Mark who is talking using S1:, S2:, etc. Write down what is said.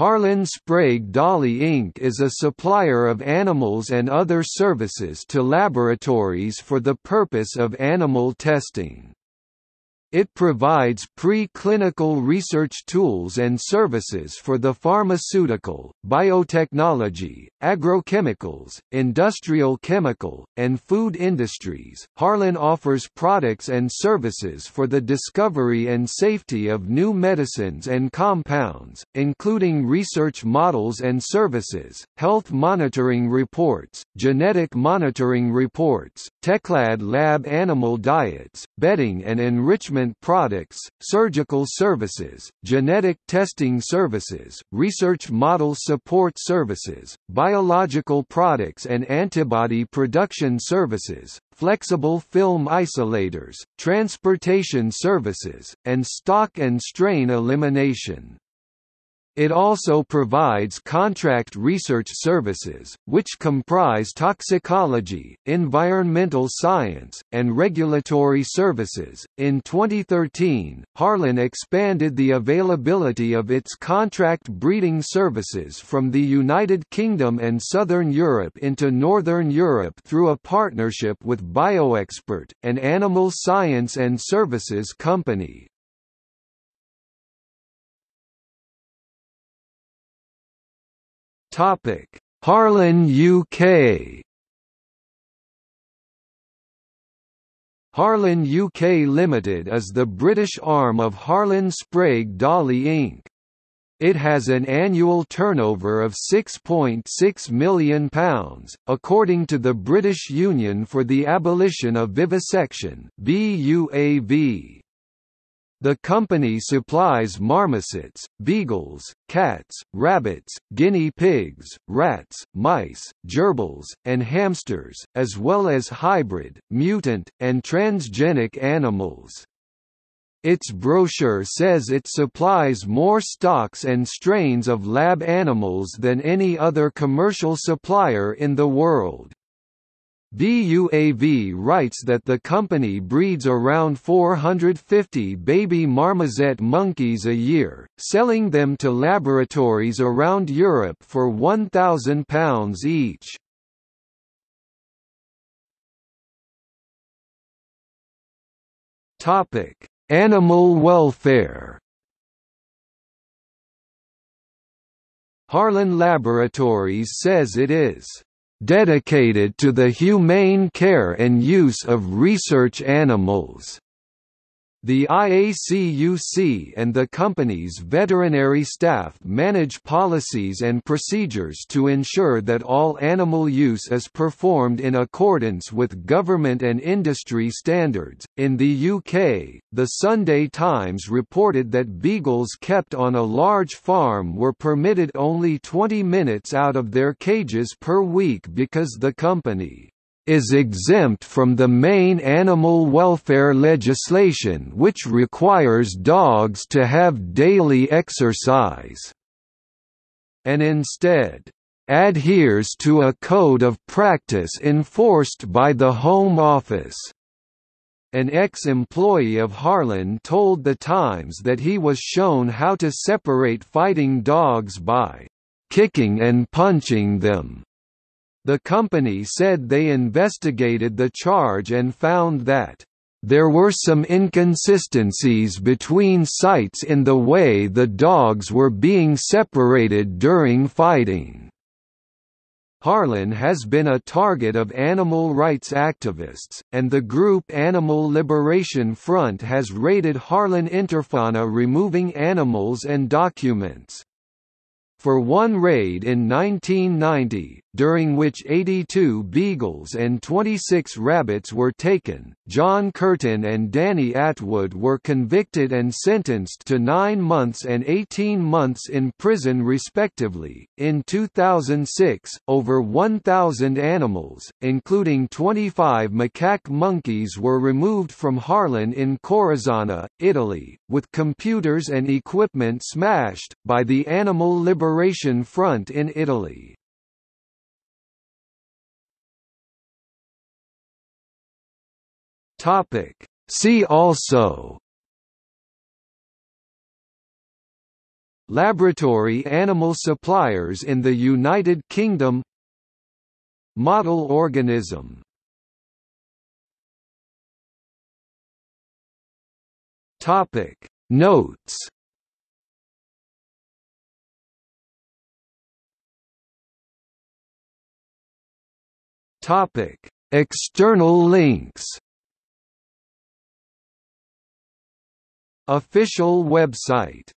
S1: Harlan Sprague Dawley Inc. is a supplier of animals and other services to laboratories for the purpose of animal testing. It provides pre-clinical research tools and services for the pharmaceutical, biotechnology, agrochemicals, industrial chemical, and food industries. Harlan offers products and services for the discovery and safety of new medicines and compounds, including research models and services, health monitoring reports, genetic monitoring reports, Teklad lab animal diets, bedding and enrichment products, surgical services, genetic testing services, research model support services, biological products and antibody production services, flexible film isolators, transportation services, and stock and strain elimination. It also provides contract research services, which comprise toxicology, environmental science, and regulatory services. In 2013, Harlan expanded the availability of its contract breeding services from the United Kingdom and Southern Europe into Northern Europe through a partnership with BioExpert, an animal science and services company. Topic: Harlan UK. Harlan UK Limited is the British arm of Harlan Sprague Dawley Inc. It has an annual turnover of £6.6 .6 million, according to the British Union for the Abolition of Vivisection BUAV. The company supplies marmosets, beagles, cats, rabbits, guinea pigs, rats, mice, gerbils, and hamsters, as well as hybrid, mutant, and transgenic animals. Its brochure says it supplies more stocks and strains of lab animals than any other commercial supplier in the world. BUAV writes that the company breeds around 450 baby marmoset monkeys a year, selling them to laboratories around Europe for £1,000 each. Animal welfare Harlan Laboratories says it is dedicated to the humane care and use of research animals. The IACUC and the company's veterinary staff manage policies and procedures to ensure that all animal use is performed in accordance with government and industry standards. In the UK, the Sunday Times reported that beagles kept on a large farm were permitted only 20 minutes out of their cages per week because the company is exempt from the main animal welfare legislation which requires dogs to have daily exercise, and instead, adheres to a code of practice enforced by the Home Office. An ex-employee of Harlan told The Times that he was shown how to separate fighting dogs by kicking and punching them the company said they investigated the charge and found that there were some inconsistencies between sites in the way the dogs were being separated during fighting. Harlan has been a target of animal rights activists, and the group Animal Liberation Front has raided Harlan Interfauna removing animals and documents. For one raid in 1990, during which 82 beagles and 26 rabbits were taken, John Curtin and Danny Atwood were convicted and sentenced to 9 months and 18 months in prison respectively. In 2006, over 1,000 animals, including 25 macaque monkeys were removed from Harlan in Correzzana, Italy, with computers and equipment smashed, by the Animal Liberation Front in Italy. See also Laboratory animal suppliers in the United Kingdom Model organism Topic. Notes Topic. External links Official website